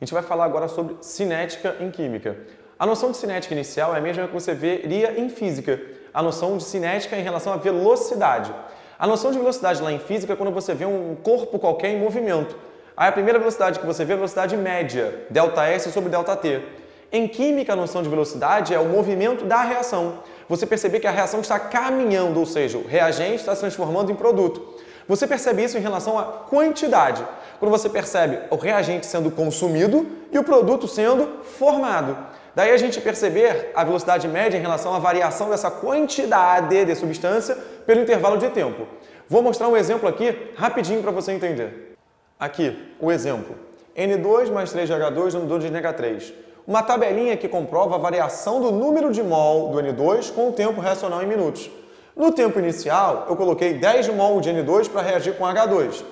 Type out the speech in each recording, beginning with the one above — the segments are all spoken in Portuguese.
A gente vai falar agora sobre cinética em química. A noção de cinética inicial é a mesma que você veria em física. A noção de cinética em relação à velocidade. A noção de velocidade lá em física é quando você vê um corpo qualquer em movimento. Aí a primeira velocidade que você vê é a velocidade média, ΔS sobre ΔT. Em química, a noção de velocidade é o movimento da reação. Você perceber que a reação está caminhando, ou seja, o reagente está se transformando em produto. Você percebe isso em relação à quantidade, quando você percebe o reagente sendo consumido e o produto sendo formado. Daí a gente perceber a velocidade média em relação à variação dessa quantidade de substância pelo intervalo de tempo. Vou mostrar um exemplo aqui rapidinho para você entender. Aqui, o exemplo. N2 mais 3H2 dando 2 de NH3. Uma tabelinha que comprova a variação do número de mol do N2 com o tempo reacional em minutos. No tempo inicial, eu coloquei 10 mol de N2 para reagir com H2.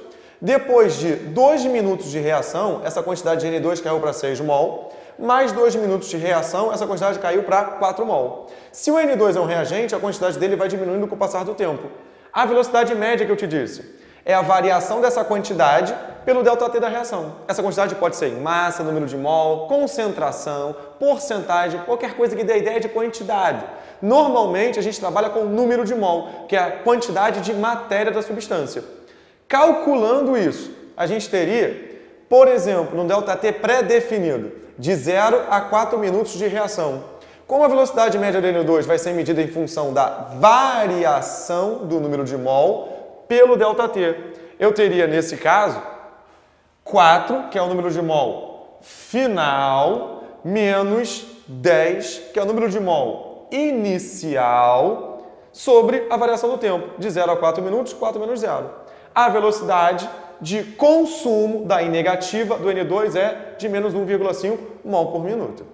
Depois de 2 minutos de reação, essa quantidade de N2 caiu para 6 mol. Mais 2 minutos de reação, essa quantidade caiu para 4 mol. Se o N2 é um reagente, a quantidade dele vai diminuindo com o passar do tempo. A velocidade média que eu te disse é a variação dessa quantidade pelo ΔT da reação. Essa quantidade pode ser em massa, número de mol, concentração, porcentagem, qualquer coisa que dê ideia de quantidade. Normalmente a gente trabalha com número de mol, que é a quantidade de matéria da substância. Calculando isso, a gente teria, por exemplo, um ΔT pré-definido, de 0 a 4 minutos de reação. Como a velocidade média do N2 vai ser medida em função da variação do número de mol pelo ΔT, eu teria nesse caso 4, que é o número de mol final, menos 10, que é o número de mol inicial sobre a variação do tempo, de 0 a 4 minutos, 4 menos 0. A velocidade de consumo da I negativa do N2 é de menos 1,5 mol por minuto.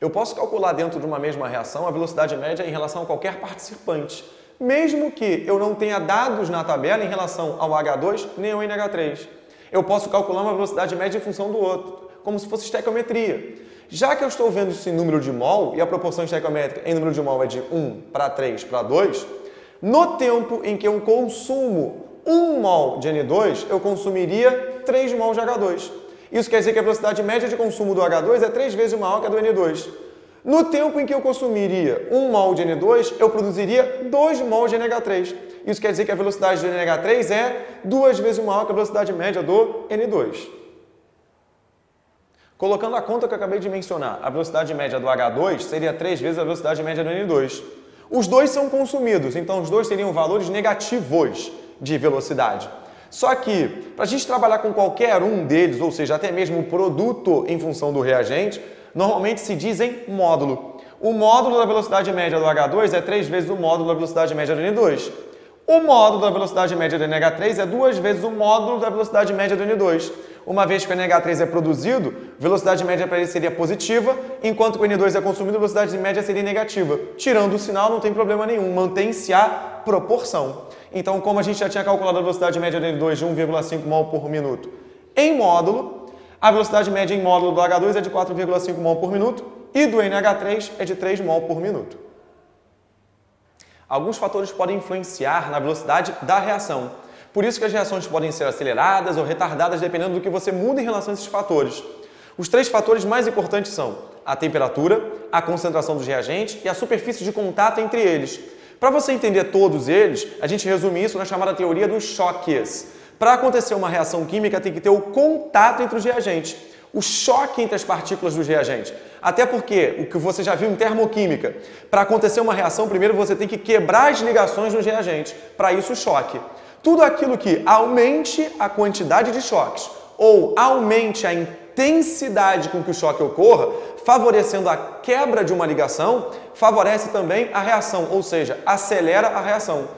Eu posso calcular dentro de uma mesma reação a velocidade média em relação a qualquer participante, mesmo que eu não tenha dados na tabela em relação ao H2 nem ao NH3. Eu posso calcular uma velocidade média em função do outro, como se fosse estequiometria. Já que eu estou vendo isso em número de mol, e a proporção estequiométrica em número de mol é de 1 para 3 para 2, no tempo em que eu consumo 1 mol de N2, eu consumiria 3 mol de H2. Isso quer dizer que a velocidade média de consumo do H2 é 3 vezes maior que a do N2. No tempo em que eu consumiria 1 mol de N2, eu produziria 2 mol de NH3. Isso quer dizer que a velocidade do NH3 é 2 vezes maior que a velocidade média do N2. Colocando a conta que eu acabei de mencionar, a velocidade média do H2 seria 3 vezes a velocidade média do N2. Os dois são consumidos, então os dois teriam valores negativos de velocidade. Só que, para a gente trabalhar com qualquer um deles, ou seja, até mesmo o produto em função do reagente, normalmente se diz em módulo. O módulo da velocidade média do H2 é 3 vezes o módulo da velocidade média do N2. O módulo da velocidade média do NH3 é duas vezes o módulo da velocidade média do N2 uma vez que o NH3 é produzido, velocidade média para ele seria positiva, enquanto que o N2 é consumido, velocidade média seria negativa. Tirando o sinal, não tem problema nenhum, mantém-se a proporção. Então, como a gente já tinha calculado a velocidade média do N2 de 1,5 mol por minuto em módulo, a velocidade média em módulo do H2 é de 4,5 mol por minuto e do NH3 é de 3 mol por minuto. Alguns fatores podem influenciar na velocidade da reação. Por isso que as reações podem ser aceleradas ou retardadas dependendo do que você muda em relação a esses fatores. Os três fatores mais importantes são a temperatura, a concentração dos reagentes e a superfície de contato entre eles. Para você entender todos eles, a gente resume isso na chamada teoria dos choques. Para acontecer uma reação química, tem que ter o contato entre os reagentes, o choque entre as partículas dos reagentes. Até porque, o que você já viu em termoquímica, para acontecer uma reação, primeiro você tem que quebrar as ligações dos reagentes. Para isso, o choque. Tudo aquilo que aumente a quantidade de choques ou aumente a intensidade com que o choque ocorra, favorecendo a quebra de uma ligação, favorece também a reação, ou seja, acelera a reação.